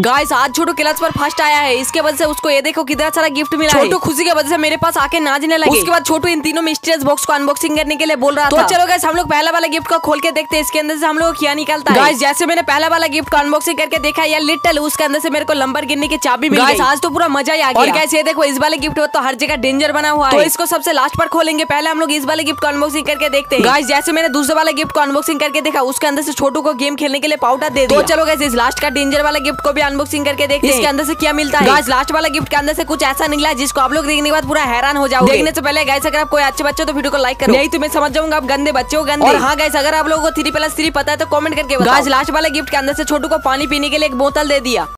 Guys आज छोटू class पर first आया है। इसके वजह से उसको ये देखो कितना सारा गिफ्ट मिला है। छोटू खुशी की वजह से मेरे पास आके नाचने लगे। उसके बाद छोटू इन तीनों मिस्टीरियस बॉक्स को अनबॉक्सिंग करने के लिए बोल रहा था। तो चलो गाइस हम लोग पहला वाला गिफ्ट को खोल के देखते हैं। इसके अंदर से हम लोग क्या निकलता है। गाइस जैसे मैंने पहला वाला गिफ्ट को अनबॉक्सिंग करके देखा यार लिटल उसके अंदर से मेरे को लंबर गिरने की चाबी मिली गाइस आज तो पूरा मज़ा ही आ गया। और गाइस ये देखो इस वाले गिफ्ट तो हर जगह डेंजर बना हुआ है। तो इसको सबसे लास्ट पर खोलेंगे। पहले हम लोग इस वाले गिफ्ट को अनबॉक्सिंग करके देखते हैं। गाइस जैसे मैंने दूसरे वाला गिफ्ट को अनबॉक्सिंग करके देखा उसके अंदर से छोटू को गेम खेलने के लिए पाउडर दे दो तो चलो गाइस इस लास्ट का डेंजर वाला गिफ्ट को भी अनबॉक्सिंग करके देखते हैं। इसके अंदर से क्या मिलता है? गाइस लास्ट वाला गिफ्ट के अंदर से कुछ ऐसा निकला जिसको आप लोग देखने के बाद पूरा हैरान हो जाओगे। देखने से पहले गाइस अगर आप कोई अच्छे बच्चे तो वीडियो को लाइक करो। नहीं तो मैं समझ जाऊँगा आप गंदे बच्चे हो गंदे। और हाँ गाइस अगर आप लोगों को थ्री प्लस थ्री पता है तो कॉमेंट करके गाइस लास्ट वाला गिफ्ट के अंदर से छोटू को पानी पीने के लिए एक बोतल दे दिया।